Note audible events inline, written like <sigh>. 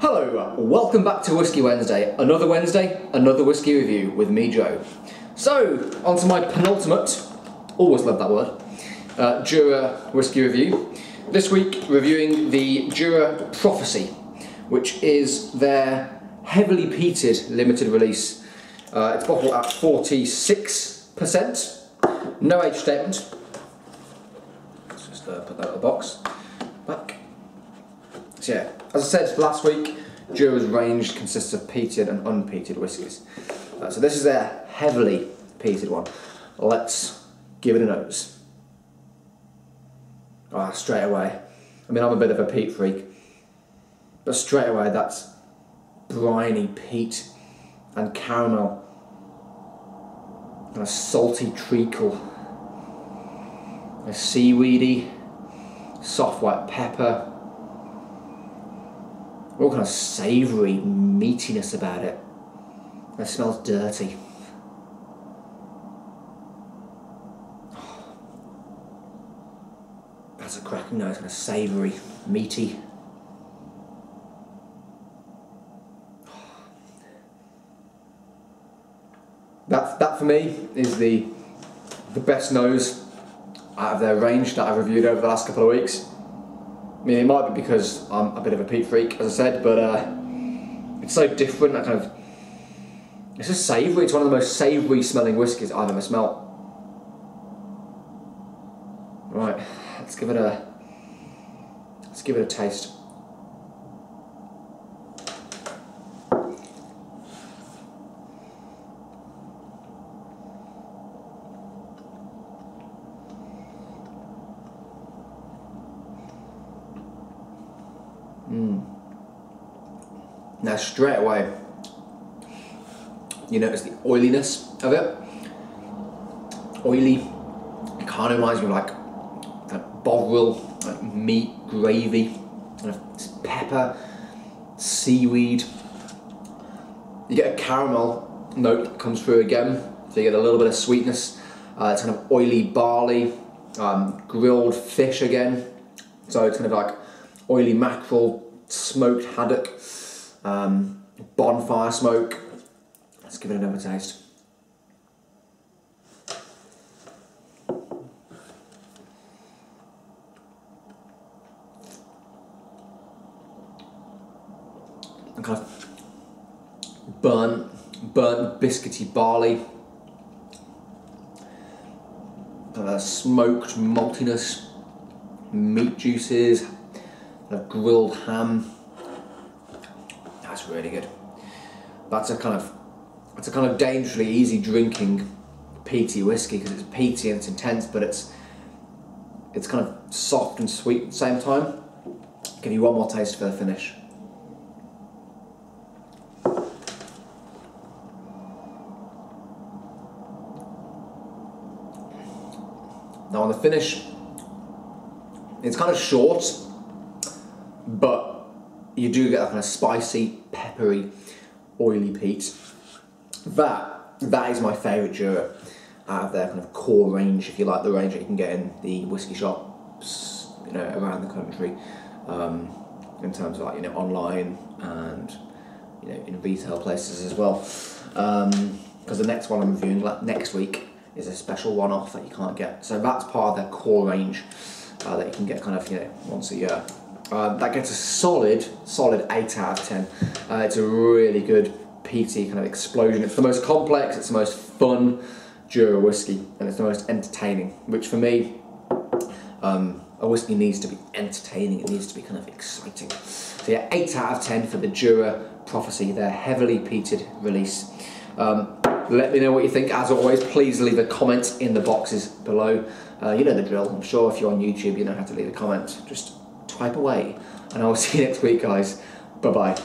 Hello, welcome back to Whisky Wednesday. Another Wednesday, another whisky review with me, Joe. So, on to my penultimate, always love that word, uh, Jura whisky review. This week, reviewing the Jura Prophecy, which is their heavily peated limited release. Uh, it's bottled at 46%, no age statement. Put that in the box. Back. So yeah, as I said last week, Jura's range consists of peated and unpeated whiskies. Uh, so this is their heavily peated one. Let's give it a nose. Ah, straight away. I mean, I'm a bit of a peat freak, but straight away that's briny peat and caramel and a salty treacle, a seaweedy, soft white pepper, all kind of savoury meatiness about it. It smells dirty. <sighs> That's a cracking nose, kind of savoury, meaty. <sighs> That, that for me is the, the best nose out of their range that I've reviewed over the last couple of weeks. I mean, it might be because I'm a bit of a peat freak, as I said, but uh, it's so different. I kind of, it's just savoury. It's one of the most savoury smelling whiskies I've ever smelt. Right, let's give it a, let's give it a taste. Mm. Now straight away, you notice the oiliness of it. Oily, it kind of reminds me of like that bovril, like meat, gravy, kind of pepper, seaweed. You get a caramel note that comes through again, so you get a little bit of sweetness. Uh, it's kind of oily barley, um, grilled fish again, so it's kind of like oily mackerel, smoked haddock, um, bonfire smoke. Let's give it another taste. And kind of burnt, burnt biscuity barley. Uh, smoked maltiness, meat juices, a grilled ham. That's really good. That's a kind of it's a kind of dangerously easy drinking peaty whiskey because it's peaty and it's intense, but it's it's kind of soft and sweet at the same time. Give you one more taste for the finish. Now on the finish, it's kind of short, but you do get that kind of spicy, peppery, oily peat. That that is my favourite Jura out of their kind of core range, if you like the range that you can get in the whiskey shops, you know, around the country, um, in terms of like you know online and you know in retail places as well. Because um, the next one I'm reviewing next week is a special one-off that you can't get. So that's part of their core range uh, that you can get kind of you know once a year. Uh, that gets a solid, solid 8 out of 10. Uh, it's a really good peaty kind of explosion. It's the most complex, it's the most fun Jura whiskey, and it's the most entertaining, which for me, um, a whiskey needs to be entertaining, it needs to be kind of exciting. So yeah, 8 out of 10 for the Jura Prophecy, their heavily peated release. Um, let me know what you think. As always, please leave a comment in the boxes below. Uh, you know the drill. I'm sure if you're on YouTube, you know how to leave a comment. Just type away. And I will <laughs> see you next week, guys. Bye bye.